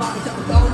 Bao?